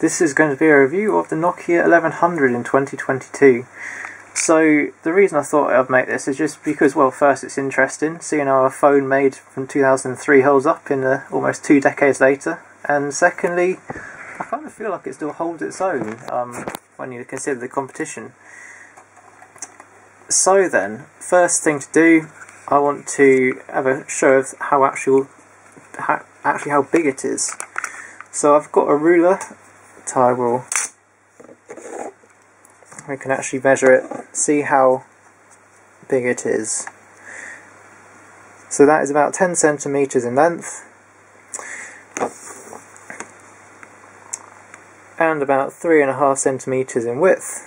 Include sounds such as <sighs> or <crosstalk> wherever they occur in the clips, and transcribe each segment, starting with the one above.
This is going to be a review of the Nokia 1100 in 2022. So the reason I thought I'd make this is just because, well, first it's interesting seeing how a phone made from 2003 holds up in uh, almost two decades later, and secondly, I kind of feel like it still holds its own um, when you consider the competition. So then, first thing to do, I want to have a show of how actual, how, actually how big it is. So I've got a ruler, I will, we can actually measure it, see how big it is. So that is about 10 centimeters in length and about three and a half centimeters in width.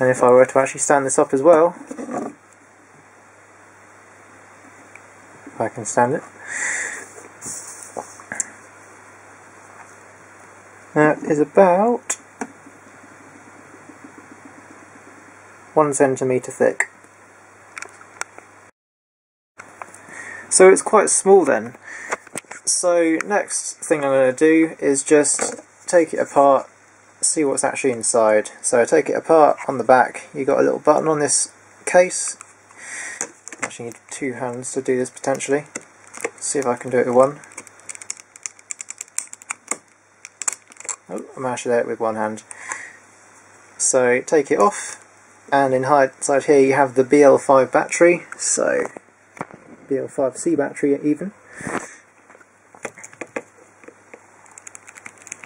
And if I were to actually stand this up as well, if I can stand it, that is about one centimetre thick. So it's quite small then. So next thing I'm going to do is just take it apart, see what's actually inside. So I take it apart on the back, you've got a little button on this case. Actually need two hands to do this potentially. see if I can do it with one. I'm actually there with one hand. So take it off, and inside here you have the BL5 battery, so BL5C battery even.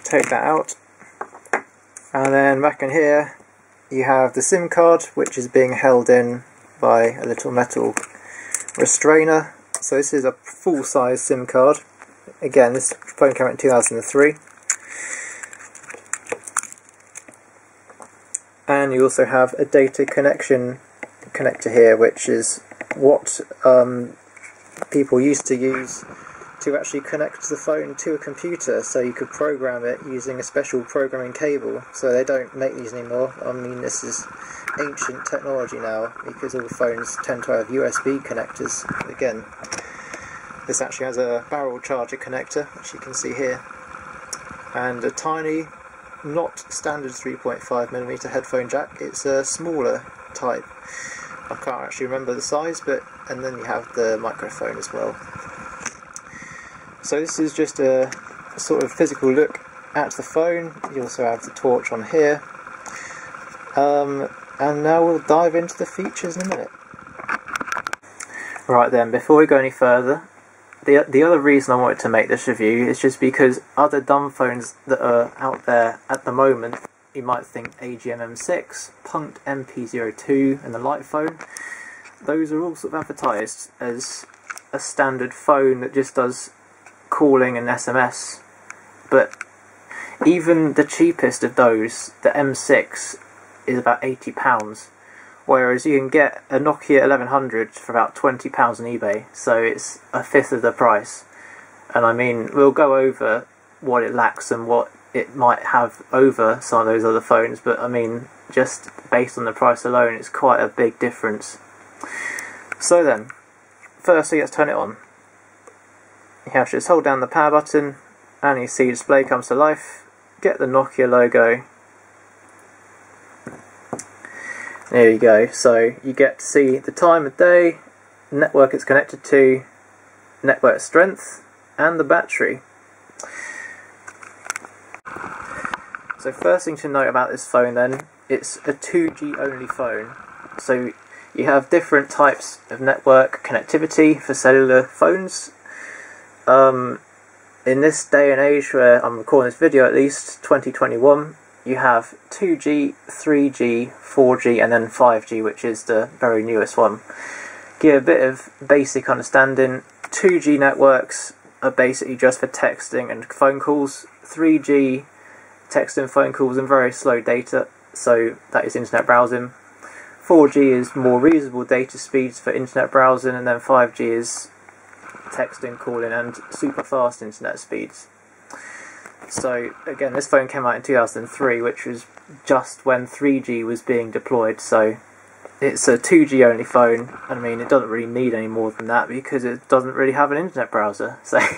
Take that out, and then back in here you have the SIM card which is being held in by a little metal restrainer. So this is a full-size SIM card. Again, this phone came out in 2003. And you also have a data connection connector here which is what um, people used to use to actually connect the phone to a computer. So you could program it using a special programming cable. So they don't make these anymore. I mean this is ancient technology now because all the phones tend to have USB connectors. Again this actually has a barrel charger connector which you can see here and a tiny not standard 3.5mm headphone jack, it's a smaller type. I can't actually remember the size, but and then you have the microphone as well. So this is just a, a sort of physical look at the phone. You also have the torch on here. Um, and now we'll dive into the features in a minute. Right then, before we go any further, the the other reason I wanted to make this review is just because other dumb phones that are out there at the moment, you might think AGM M6, Punkt MP02, and the Light phone. Those are all sort of advertised as a standard phone that just does calling and SMS, but even the cheapest of those, the M6, is about eighty pounds whereas you can get a Nokia 1100 for about £20 on eBay, so it's a fifth of the price. And I mean, we'll go over what it lacks and what it might have over some of those other phones, but I mean, just based on the price alone, it's quite a big difference. So then, firstly, let's turn it on. You have to just hold down the power button, and you see display comes to life. Get the Nokia logo, There you go. So you get to see the time of day, network it's connected to, network strength, and the battery. So first thing to note about this phone then, it's a 2G only phone. So you have different types of network connectivity for cellular phones. Um, in this day and age where I'm recording this video at least, 2021, you have 2G, 3G, 4G, and then 5G, which is the very newest one. Give a bit of basic understanding. 2G networks are basically just for texting and phone calls. 3G, text and phone calls and very slow data, so that is internet browsing. 4G is more reasonable data speeds for internet browsing, and then 5G is texting, calling, and super fast internet speeds. So again, this phone came out in 2003, which was just when 3G was being deployed. So it's a 2G only phone. I mean, it doesn't really need any more than that because it doesn't really have an internet browser. So. <laughs>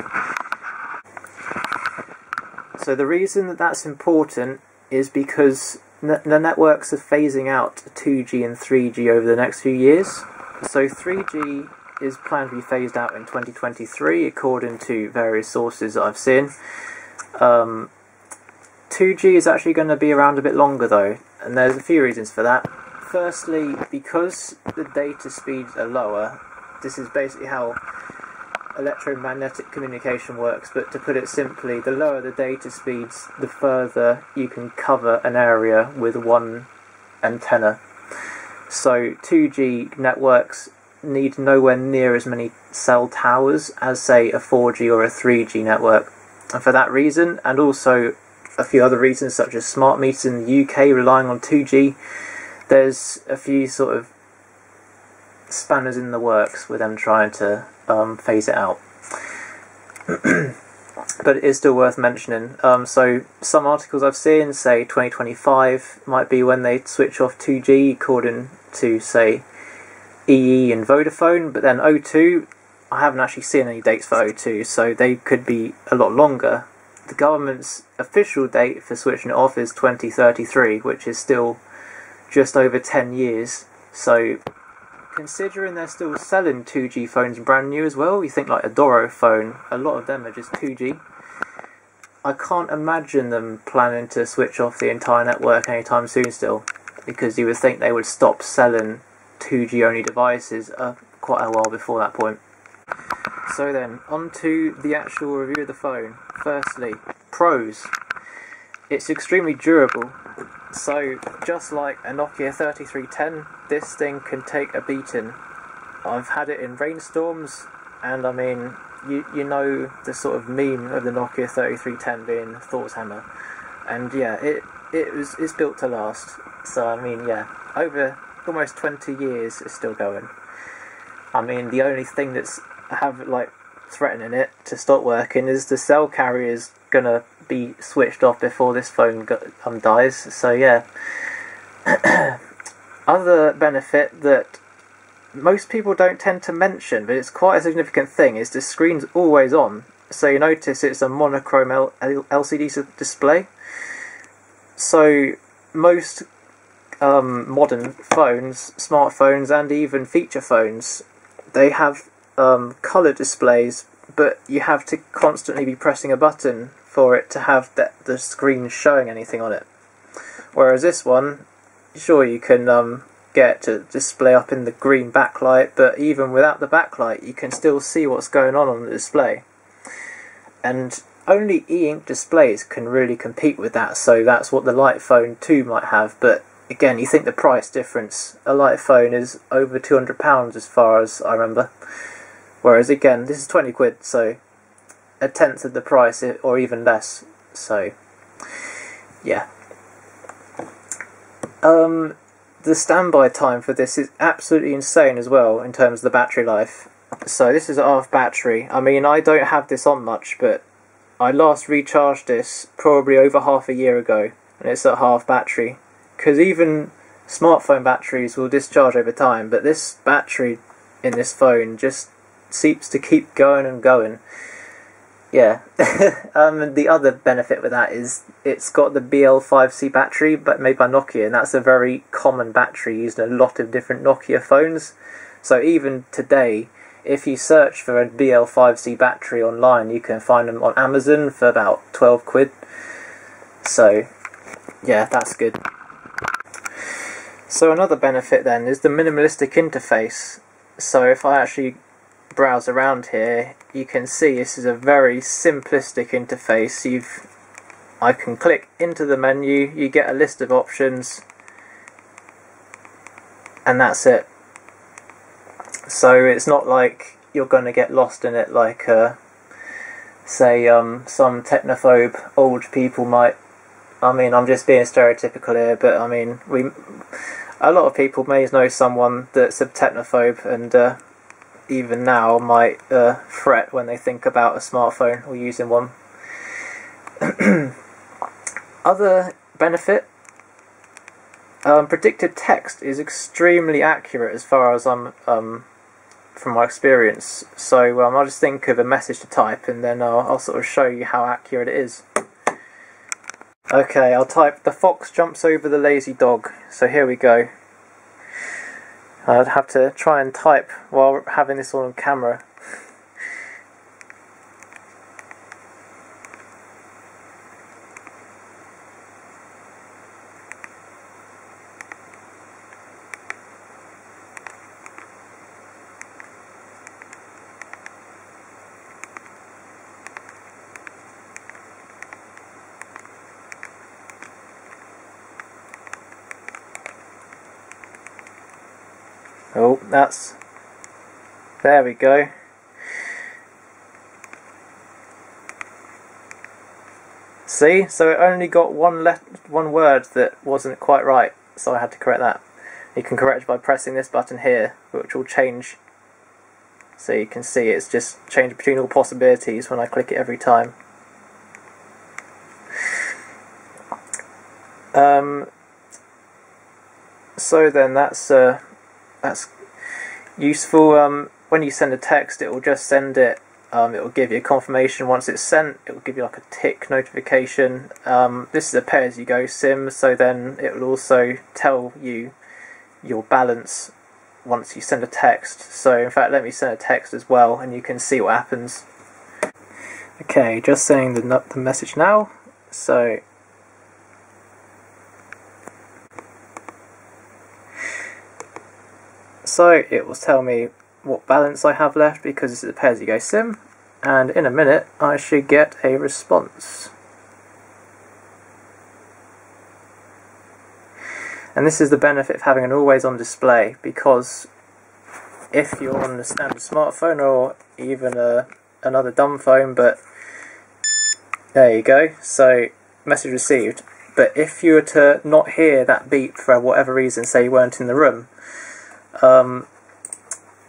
So the reason that that's important is because ne- the networks are phasing out 2G and 3G over the next few years. So 3G is planned to be phased out in 2023, according to various sources that I've seen. Um, 2G is actually going to be around a bit longer though, and there's a few reasons for that. Firstly, because the data speeds are lower, this is basically how electromagnetic communication works, but to put it simply, the lower the data speeds, the further you can cover an area with one antenna. So 2G networks need nowhere near as many cell towers as, say, a 4G or a 3G network. And for that reason, and also a few other reasons, such as smart meters in the UK relying on 2G, there's a few sort of spanners in the works with them trying to um, phase it out. <clears throat> but it is still worth mentioning. Um, so some articles I've seen say 2025 might be when they switch off 2G, according to say EE and Vodafone. But then O2, I haven't actually seen any dates for O2, so they could be a lot longer. The government's official date for switching it off is 2033, which is still just over 10 years. So considering they're still selling 2G phones brand new as well, you think like a Doro phone, a lot of them are just 2G. I can't imagine them planning to switch off the entire network anytime soon still, because you would think they would stop selling 2G only devices uh, quite a while before that point. So then, on to the actual review of the phone. Firstly, pros. It's extremely durable, so, just like a Nokia 3310, this thing can take a beating. I've had it in rainstorms, and I mean, you you know the sort of meme of the Nokia 3310 being Thor's hammer, and yeah, it it was it's built to last. So I mean, yeah, over almost 20 years, it's still going. I mean, the only thing that's have like threatening it to stop working is the cell carrier's gonna be switched off before this phone um, dies. So yeah. <clears throat> Other benefit that most people don't tend to mention, but it's quite a significant thing, is the screen's always on. So you notice it's a monochrome L- LCD display. So most um, modern phones, smartphones, and even feature phones, they have um, color displays, but you have to constantly be pressing a button for it to have the, the screen showing anything on it. Whereas this one, sure you can um, get to display up in the green backlight, but even without the backlight, you can still see what's going on on the display. And only e-ink displays can really compete with that, so that's what the Light Phone 2 might have, but again, you think the price difference. A Light Phone is over £200 as far as I remember. Whereas again, this is 20 quid, so a tenth of the price or even less. So, yeah. Um, the standby time for this is absolutely insane as well in terms of the battery life. So this is half battery. I mean, I don't have this on much, but I last recharged this probably over half a year ago, and it's at half battery. Because even smartphone batteries will discharge over time, but this battery in this phone just seems to keep going and going. Yeah. <laughs> um, the other benefit with that is it's got the BL5C battery, but made by Nokia, and that's a very common battery used in a lot of different Nokia phones. So even today, if you search for a BL5C battery online, you can find them on Amazon for about 12 quid. So, yeah, that's good. So another benefit then is the minimalistic interface. So if I actually browse around here, you can see this is a very simplistic interface. You've I can click into the menu, you get a list of options, and that's it. So it's not like you're going to get lost in it like, uh, say, um, some technophobe old people might. I mean, I'm just being stereotypical here, but I mean, we a lot of people may know someone that's a technophobe, and uh, even now might uh, fret when they think about a smartphone or using one. <clears throat> Other benefit um, predicted text is extremely accurate as far as I'm um, from my experience. So um, I'll just think of a message to type and then I'll, I'll, sort of show you how accurate it is. Okay, I'll type the fox jumps over the lazy dog. So here we go. I'd have to try and type while having this all on camera. Oh, that's... There we go. See? So it only got one let one word that wasn't quite right, so I had to correct that. You can correct by pressing this button here, which will change. So you can see it's just changed between all possibilities when I click it every time. Um, so then that's uh, that's useful. Um, when you send a text, it will just send it. Um, it will give you a confirmation once it's sent. It will give you like a tick notification. Um, this is a pay-as-you-go sim, so then it will also tell you your balance once you send a text. So in fact, let me send a text as well, and you can see what happens. Okay, just sending the the message now. So So it will tell me what balance I have left because this is a pay-as-you-go sim and in a minute I should get a response. And this is the benefit of having an always on display because if you're on a standard smartphone or even a, another dumb phone but there you go so message received but if you were to not hear that beep for whatever reason say you weren't in the room um,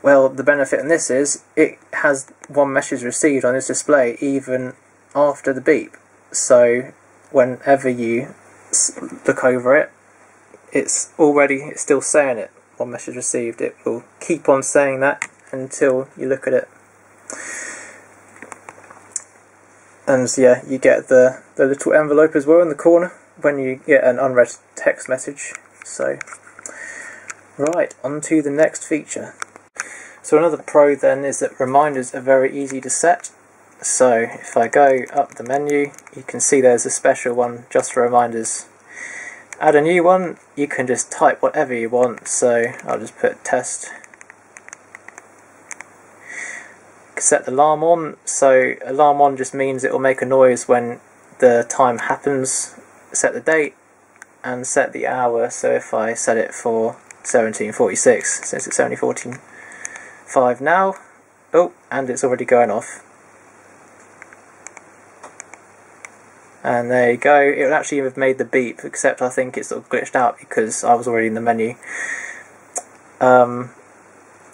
well, the benefit in this is it has one message received on its display even after the beep. So whenever you look over it, it's already it's still saying it. One message received. It will keep on saying that until you look at it. And yeah, you get the the little envelope as well in the corner when you get an unread text message. So Right, on to the next feature. So another pro then is that reminders are very easy to set. So if I go up the menu, you can see there's a special one just for reminders. Add a new one, you can just type whatever you want, so I'll just put test. Set the alarm on, so alarm on just means it will make a noise when the time happens. Set the date, and set the hour, so if I set it for 1746 since it's only 14.5 now. Oh, and it's already going off. And there you go, it would actually have made the beep, except I think it sort of glitched out because I was already in the menu. Um,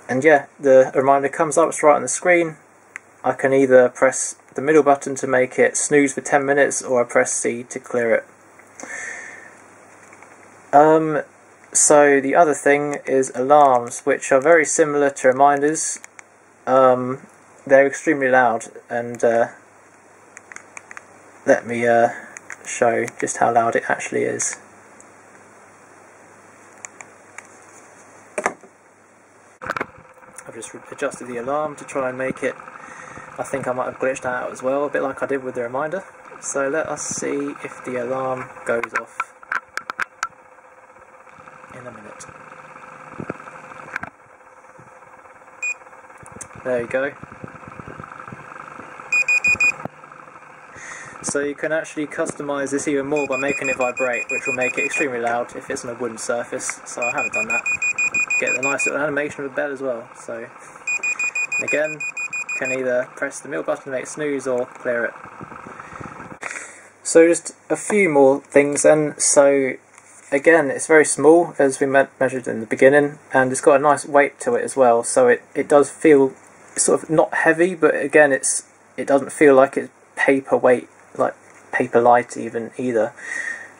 and yeah, the reminder comes up, it's right on the screen. I can either press the middle button to make it snooze for 10 minutes, or I press C to clear it. Um, so the other thing is alarms, which are very similar to reminders. Um, they're extremely loud, and uh, let me uh, show just how loud it actually is. I've just adjusted the alarm to try and make it, I think I might have glitched out as well, a bit like I did with the reminder. So let us see if the alarm goes off in a minute. There you go. So you can actually customise this even more by making it vibrate, which will make it extremely loud if it's on a wooden surface, so I haven't done that. Get the nice little animation of a bell as well, so... And again, you can either press the middle button to make it snooze or clear it. So just a few more things then, so again, it's very small as we me measured in the beginning, and it's got a nice weight to it as well. So it, it does feel sort of not heavy, but again, it's it doesn't feel like it's paper weight, like paper light even either.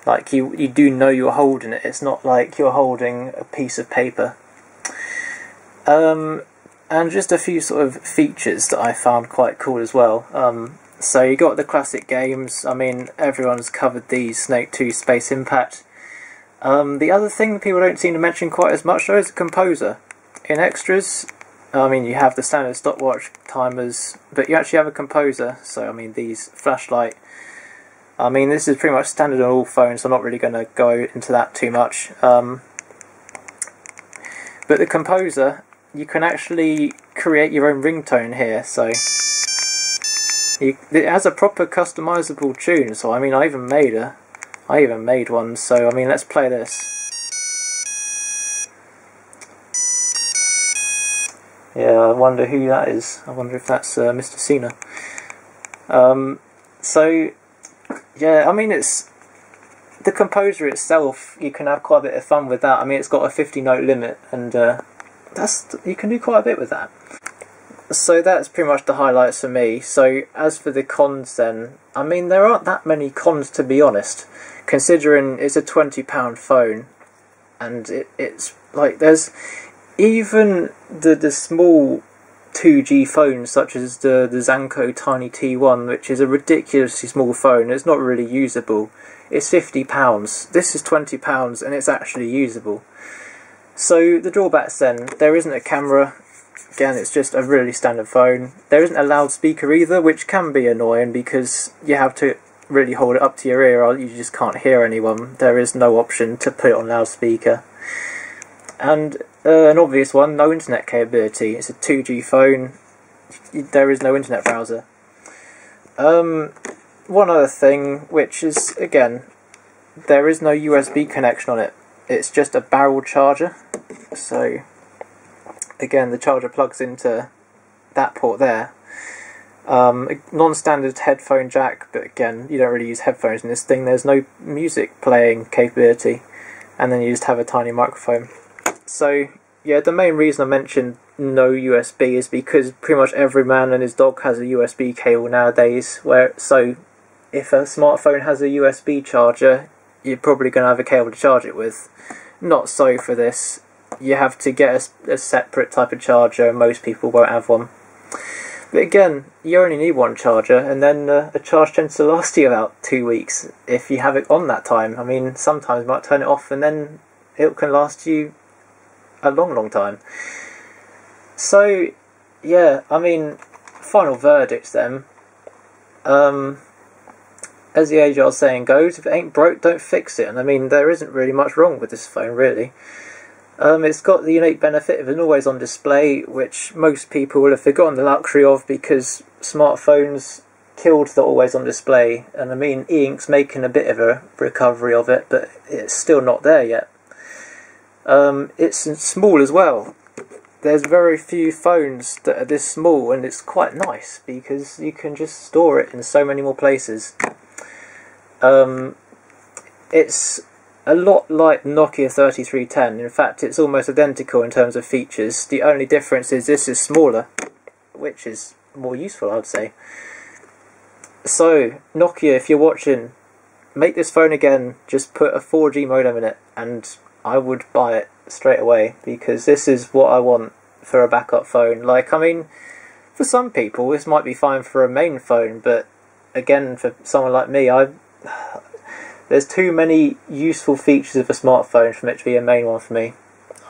Like you you do know you're holding it. It's not like you're holding a piece of paper. Um, and just a few sort of features that I found quite cool as well. Um, So you got the classic games. I mean, everyone's covered these. Snake 2, Space Impact. Um, the other thing people don't seem to mention quite as much though is the composer. In extras, I mean, you have the standard stopwatch timers, but you actually have a composer. So I mean, these flashlight. I mean, this is pretty much standard on all phones. So I'm not really going to go into that too much. Um, but the composer, you can actually create your own ringtone here. So you, it has a proper customizable tune. So I mean, I even made a, I even made one. So I mean, let's play this. Yeah, I wonder who that is. I wonder if that's uh, Mr. Cena. Um, so, yeah, I mean, it's the composer itself. You can have quite a bit of fun with that. I mean, it's got a 50 note limit, and uh, that's you can do quite a bit with that. So that's pretty much the highlights for me. So as for the cons, then I mean, there aren't that many cons to be honest, considering it's a 20 pound phone, and it, it's like there's even the the small 2G phones such as the the Zanco Tiny T1, which is a ridiculously small phone. It's not really usable. It's fifty pounds. This is twenty pounds, and it's actually usable. So the drawbacks then, there isn't a camera. Again, it's just a really standard phone. There isn't a loudspeaker either, which can be annoying because you have to really hold it up to your ear or you just can't hear anyone. There is no option to put it on loudspeaker. And uh, an obvious one, no internet capability. It's a 2G phone. There is no internet browser. Um, one other thing, which is, again, there is no USB connection on it. It's just a barrel charger. So, again, the charger plugs into that port there. Um, non-standard headphone jack, but again, you don't really use headphones in this thing. There's no music playing capability, and then you just have a tiny microphone. So, yeah, the main reason I mentioned no USB is because pretty much every man and his dog has a USB cable nowadays. Where so, if a smartphone has a USB charger, you're probably going to have a cable to charge it with. Not so for this. You have to get a, a separate type of charger. Most people won't have one. But again, you only need one charger, and then uh, a charge tends to last you about two weeks if you have it on that time. I mean, sometimes you might turn it off, and then it can last you a long, long time. So, yeah, I mean, final verdicts then. Um, as the age old saying goes, if it ain't broke, don't fix it. And I mean, there isn't really much wrong with this phone, really. Um, it's got the unique benefit of an always on display, which most people will have forgotten the luxury of because smartphones killed the always on display. And I mean, e ink's making a bit of a recovery of it, but it's still not there yet. Um, it's small as well. There's very few phones that are this small, and it's quite nice because you can just store it in so many more places. Um, it's a lot like Nokia 3310. In fact, it's almost identical in terms of features. The only difference is this is smaller, which is more useful, I would say. So, Nokia, if you're watching, make this phone again. Just put a 4G modem in it, and I would buy it straight away because this is what I want for a backup phone. Like, I mean, for some people, this might be fine for a main phone, but again, for someone like me, I <sighs> there's too many useful features of a smartphone for it to be a main one for me.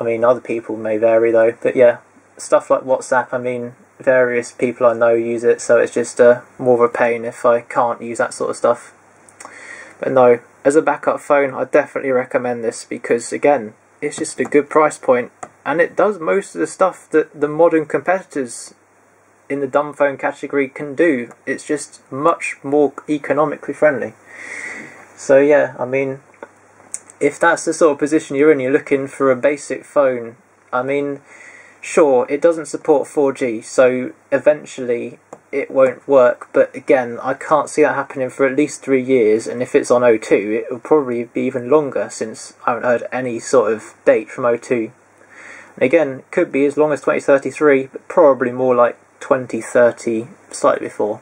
I mean, other people may vary though, but yeah, stuff like WhatsApp. I mean, various people I know use it, so it's just uh, more of a pain if I can't use that sort of stuff. But no, as a backup phone, I definitely recommend this because again, it's just a good price point, and it does most of the stuff that the modern competitors in the dumb phone category can do. It's just much more economically friendly. So yeah, I mean, if that's the sort of position you're in, you're looking for a basic phone. I mean, sure, it doesn't support 4G, so eventually it won't work. But again, I can't see that happening for at least three years. And if it's on O2, it will probably be even longer since I haven't heard any sort of date from O2. And again, could be as long as 2033, but probably more like 2030, slightly before.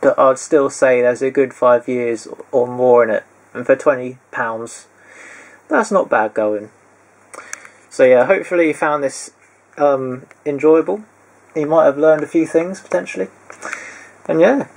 But I'd still say there's a good five years or more in it. And for £20, that's not bad going. So yeah, hopefully you found this um, enjoyable. You might have learned a few things potentially. And yeah,